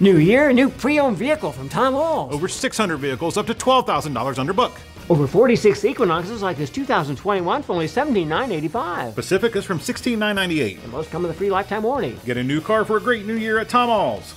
New year, new pre-owned vehicle from Tom Ahl. Over 600 vehicles up to $12,000 under book. Over 46 Equinoxes like this 2021 for only $17,985. Pacificas from $16,998. And most come with a free lifetime warranty. Get a new car for a great new year at Tom Ahl's.